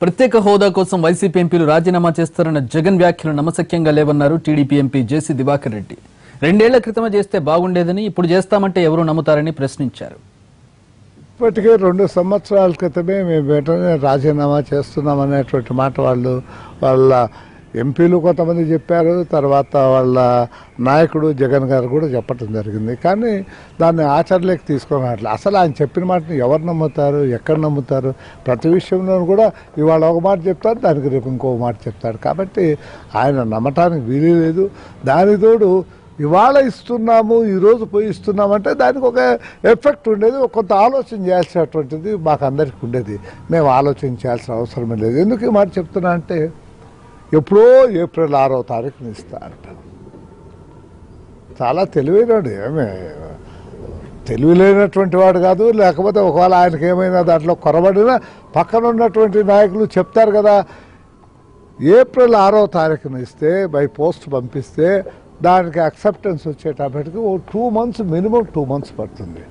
ప్రత్యేక హోదా కోసం వైసీపీ ఎంపీలు రాజీనామా చేస్తారన్న జగన్ వ్యాఖ్యలు నమ్మశక్యంగా లేవన్నారు టీడీపీ ఎంపీ జేసీ దివాకర్ రెడ్డి. రెండేళ్ళ క్రితమే చేస్తే బాగుండేదని ఇప్పుడు చేస్తామంటే ఎవరు నమ్ముతారని ప్రశ్నించారు. ఇప్పటికే రెండు సంవత్సరాల క్రితమే మేము వెంటనే రాజీనామా చేస్తున్నాం అనేటువంటి మాట వాళ్ళు వాళ్ళ ఎంపీలు కొంతమంది చెప్పారు తర్వాత వాళ్ళ నాయకుడు జగన్ గారు కూడా చెప్పడం జరిగింది. కానీ దాన్ని ఆచరణలోకి తీసుకొని అసలు ఆయన చెప్పిన మాటని ఎవరు నమ్ముతారు ఎక్కడ నమ్ముతారు? ప్రతి విషయంలో కూడా ఇవాళ ఒక మాట చెప్తారు దానికి రేపు ఇంకో మాట చెప్తారు. కాబట్టి ఆయన నమ్మటానికి వీలు లేదు. దాని తోడు ఇవాళ ఇస్తున్నాము ఈరోజు పోయి ఇస్తున్నామంటే దానికి ఒక ఎఫెక్ట్ ఉండేది కొంత ఆలోచన చేయాల్సినటువంటిది మాకు అందరికీ ఉండేది. మేము ఆలోచన చేయాల్సిన అవసరం లేదు. ఎందుకు ఈ మాట చెప్తున్నా అంటే ఎప్పుడో ఏప్రిల్ ఆరో తారీఖున ఇస్తా అంట చాలా తెలివైనడు ఏమే తెలివి లేనటువంటి వాడు కాదు లేకపోతే ఒకవేళ ఆయనకి ఏమైనా దాంట్లో కొరబడినా పక్కన ఉన్నటువంటి నాయకులు చెప్తారు కదా ఏప్రిల్ ఆరో తారీఖున ఇస్తే బై పోస్ట్ పంపిస్తే దానికి అక్సెప్టెన్స్ వచ్చేటప్పటికి ఓ two months minimum two months పడుతుంది.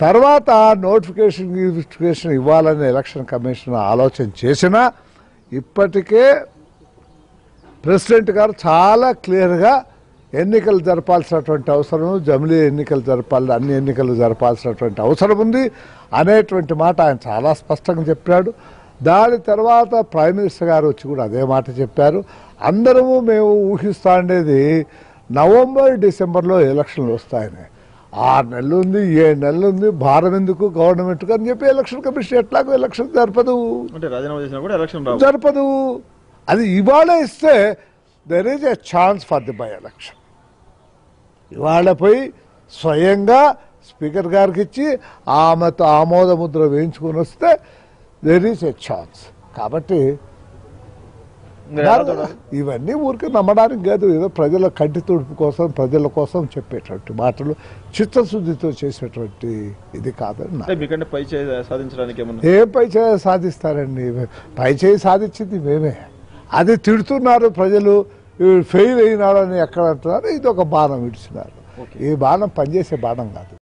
తర్వాత నోటిఫికేషన్ నోటిఫికేషన్ ఇవ్వాలని ఎలక్షన్ కమిషన్ ఆలోచన చేసినా ఇప్పటికే ప్రెసిడెంట్ గారు చాలా క్లియర్గా ఎన్నికలు జరపాల్సినటువంటి అవసరం జమిలీ ఎన్నికలు జరపాలి అన్ని ఎన్నికలు జరపాల్సినటువంటి అవసరం ఉంది అనేటువంటి మాట ఆయన చాలా స్పష్టంగా చెప్పాడు. దాని తర్వాత ప్రైమ్ మినిస్టర్ గారు వచ్చి కూడా అదే మాట చెప్పారు. అందరము మేము ఊహిస్తా ఉండేది నవంబర్ డిసెంబర్లో ఎలక్షన్లు వస్తాయని. ఆరు నెలలు ఉంది ఏడు నెలలు ఉంది భారం ఎందుకు గవర్నమెంట్కి అని చెప్పి ఎలక్షన్ కమిషన్ ఎట్లాగో ఎలక్షన్ జరపదు. అంటే రాజీనామా చేసినా కూడా ఎలక్షన్ రావు. జరపదు. అది ఇవాళ ఇస్తే there is a chance for the by election ఇవాళ పోయి స్వయంగా స్పీకర్ గారికి ఇచ్చి ఆమెతో ఆమోద ముద్ర వేయించుకొని వస్తే దెర్ ఈజ్ ఎ ఛాన్స్ కాబట్టి? ఇవన్నీ ఊరికే నమ్మడానికి కాదు. ఏదో ప్రజల కంటి తుడుపు కోసం ప్రజల కోసం చెప్పేటువంటి మాటలు చిత్తశుద్ధితో చేసేటువంటి ఇది కాదని పై చేయి సాధించడానికి ఏం పై చేయి సాధిస్తారండి? పై చేయి సాధించింది మేమే. అది తిడుతున్నారు ప్రజలు ఫెయిల్ అయినాడని ఎక్కడ అంటున్నారు? ఇది ఒక బాణం విడిచినారు. ఓకే. ఈ బాణం పనిచేసే బాణం కాదు.